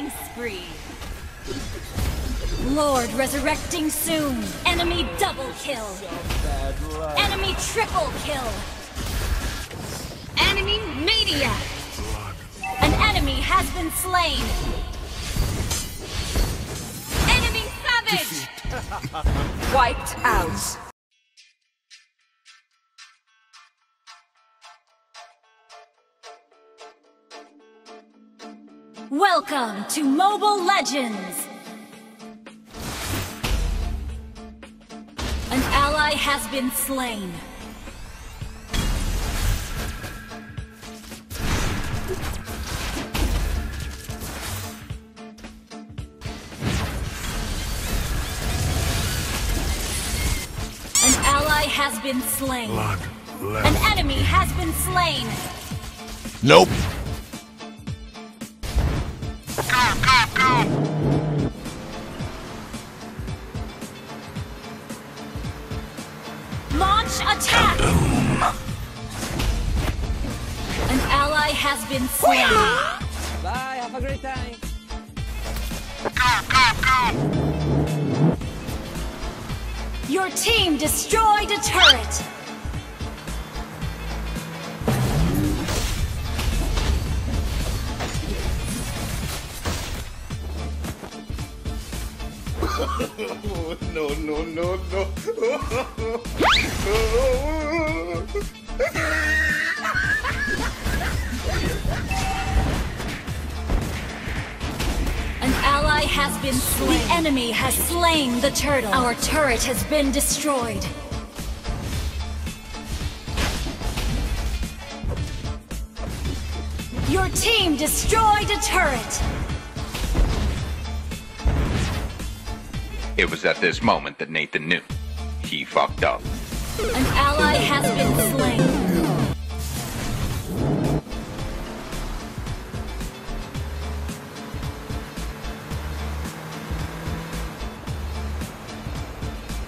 killing spree. Lord resurrecting soon. Enemy double kill. Enemy triple kill. Enemy maniac. An enemy has been slain. Enemy savage. Wiped out. Welcome to Mobile Legends! An ally has been slain. An ally has been slain. Blood An enemy has been slain. Nope. Launch attack! An ally has been slain. Bye, have a great time. Your team destroyed a turret. No, no, no, no. An ally has been slain. The enemy has slain the turtle. Our turret has been destroyed. Your team destroyed a turret. It was at this moment that Nathan knew. He fucked up. An ally has been slain.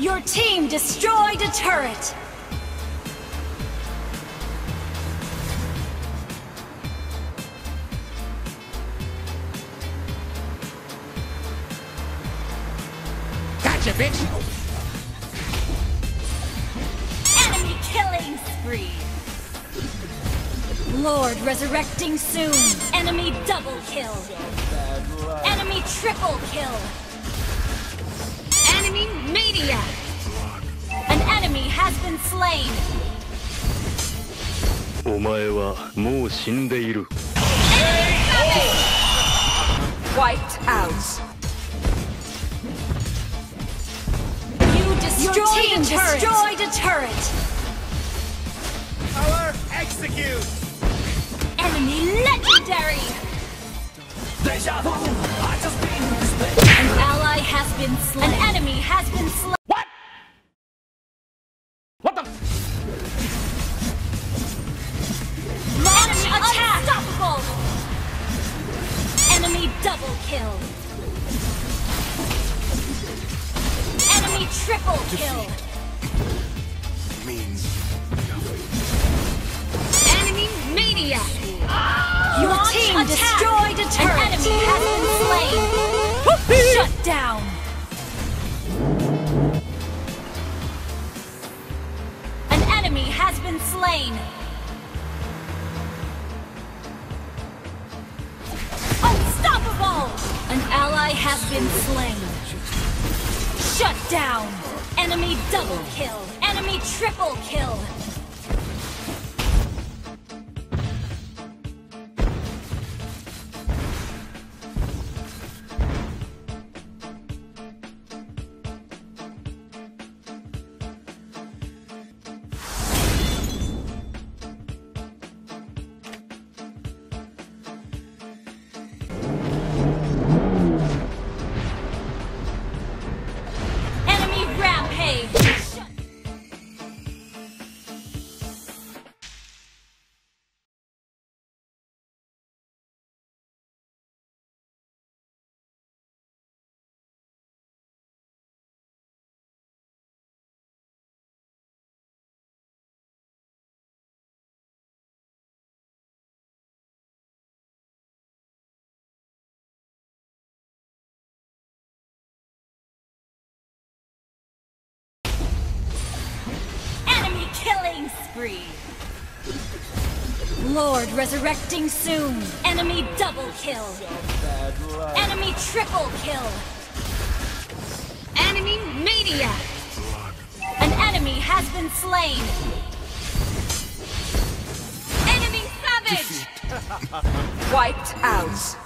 Your team destroyed a turret. Gotcha, bitch. Enemy killing spree. Lord resurrecting soon. Enemy double kill. Enemy triple kill. Enemy maniac. An enemy has been slain. お前はもう死んでいる Wiped out. Destroyed a turret. destroyed a turret. Power execute. Enemy legendary. An ally has been slain. An enemy has been slain. What? What the? Enemy attack. Unstoppable. Enemy double kill. Enemy triple kill. Means Enemy maniac. Your team destroyed a turret. An enemy has been slain. Shut down. An enemy has been slain. Unstoppable! An ally has been slain. Shut down! Enemy double kill! Enemy triple kill! Lord resurrecting soon. Enemy double kill. Enemy triple kill. Enemy maniac. An enemy has been slain. Enemy savage. Wiped out.